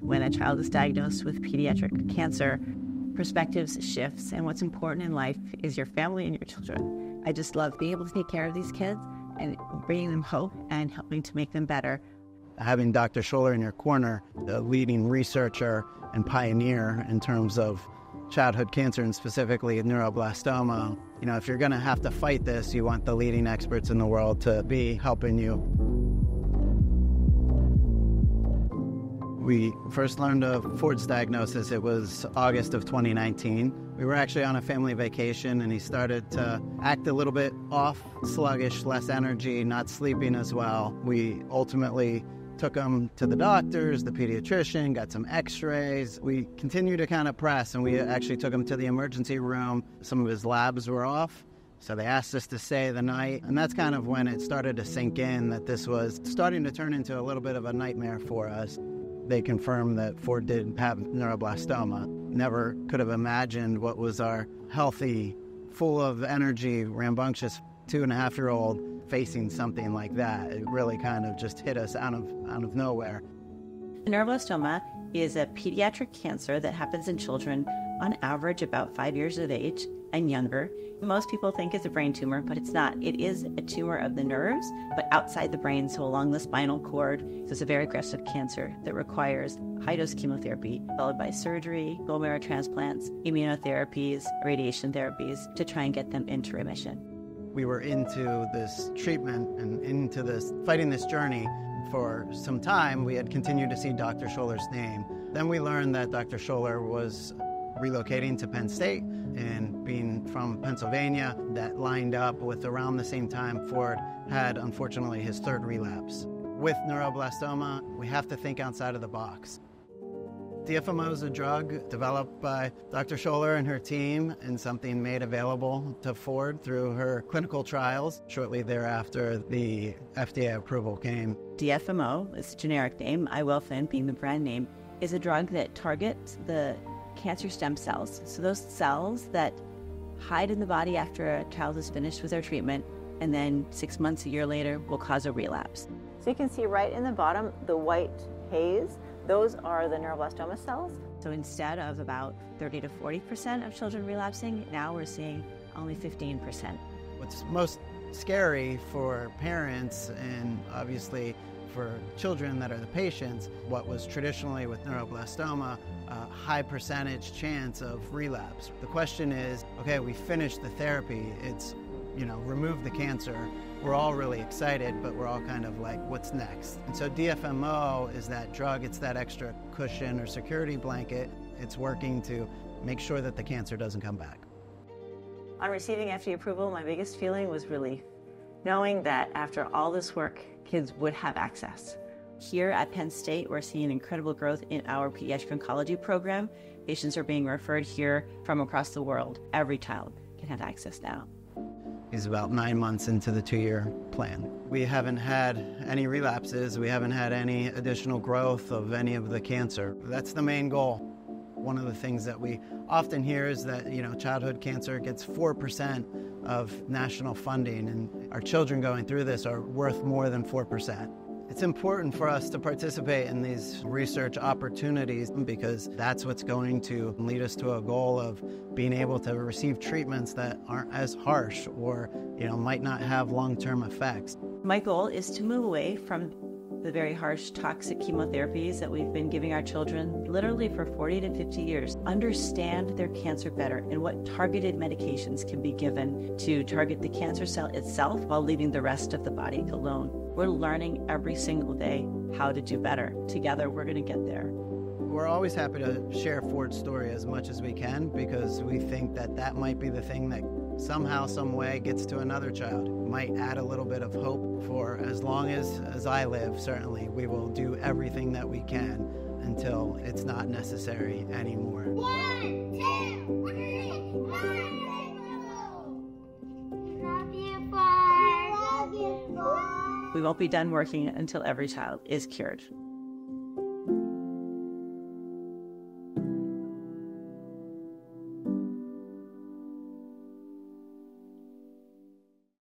When a child is diagnosed with pediatric cancer, perspectives shifts, and what's important in life is your family and your children. I just love being able to take care of these kids and bringing them hope and helping to make them better. Having Dr. Sholler in your corner, the leading researcher and pioneer in terms of childhood cancer and specifically neuroblastoma, you know, if you're going to have to fight this, you want the leading experts in the world to be helping you. We first learned of Ford's diagnosis, it was August of 2019. We were actually on a family vacation and he started to act a little bit off, sluggish, less energy, not sleeping as well. We ultimately took him to the doctors, the pediatrician, got some x rays. We continued to kind of press and we actually took him to the emergency room. Some of his labs were off. So they asked us to stay the night, and that's kind of when it started to sink in that this was starting to turn into a little bit of a nightmare for us. They confirmed that Ford did have neuroblastoma. Never could have imagined what was our healthy, full of energy, rambunctious two and a half year old facing something like that. It really kind of just hit us out of out of nowhere. Neuroblastoma is a pediatric cancer that happens in children on average about five years of age and younger. Most people think it's a brain tumor, but it's not. It is a tumor of the nerves, but outside the brain, so along the spinal cord. So it's a very aggressive cancer that requires high dose chemotherapy, followed by surgery, bone marrow transplants, immunotherapies, radiation therapies to try and get them into remission. We were into this treatment and into this fighting this journey for some time. We had continued to see Dr. Sholler's name. Then we learned that Dr. Sholler was relocating to Penn State and being from Pennsylvania, that lined up with around the same time Ford had unfortunately his third relapse. With neuroblastoma, we have to think outside of the box. DFMO is a drug developed by Dr. Sholler and her team and something made available to Ford through her clinical trials. Shortly thereafter, the FDA approval came. DFMO, its generic name, Iwilfin being the brand name, is a drug that targets the cancer stem cells. So those cells that hide in the body after a child is finished with their treatment and then six months, a year later, will cause a relapse. So you can see right in the bottom the white haze. Those are the neuroblastoma cells. So instead of about 30 to 40% of children relapsing, now we're seeing only 15%. What's most scary for parents and obviously for children that are the patients, what was traditionally with neuroblastoma a high percentage chance of relapse. The question is, okay, we finished the therapy. It's, you know, remove the cancer. We're all really excited, but we're all kind of like, what's next? And so DFMO is that drug, it's that extra cushion or security blanket. It's working to make sure that the cancer doesn't come back. On receiving FDA approval, my biggest feeling was relief, knowing that after all this work, kids would have access. Here at Penn State, we're seeing incredible growth in our pediatric oncology program. Patients are being referred here from across the world. Every child can have access now. He's about nine months into the two year plan. We haven't had any relapses, we haven't had any additional growth of any of the cancer. That's the main goal. One of the things that we often hear is that, you know, childhood cancer gets 4% of national funding, and our children going through this are worth more than 4%. It's important for us to participate in these research opportunities because that's what's going to lead us to a goal of being able to receive treatments that aren't as harsh or, you know, might not have long-term effects. My goal is to move away from the very harsh toxic chemotherapies that we've been giving our children literally for 40 to 50 years. Understand their cancer better and what targeted medications can be given to target the cancer cell itself while leaving the rest of the body alone. We're learning every single day how to do better. Together, we're going to get there. We're always happy to share Ford's story as much as we can because we think that that might be the thing that somehow, some way gets to another child. Might add a little bit of hope for as long as, as I live, certainly. We will do everything that we can until it's not necessary anymore. One, two, three, one. We won't be done working until every child is cured.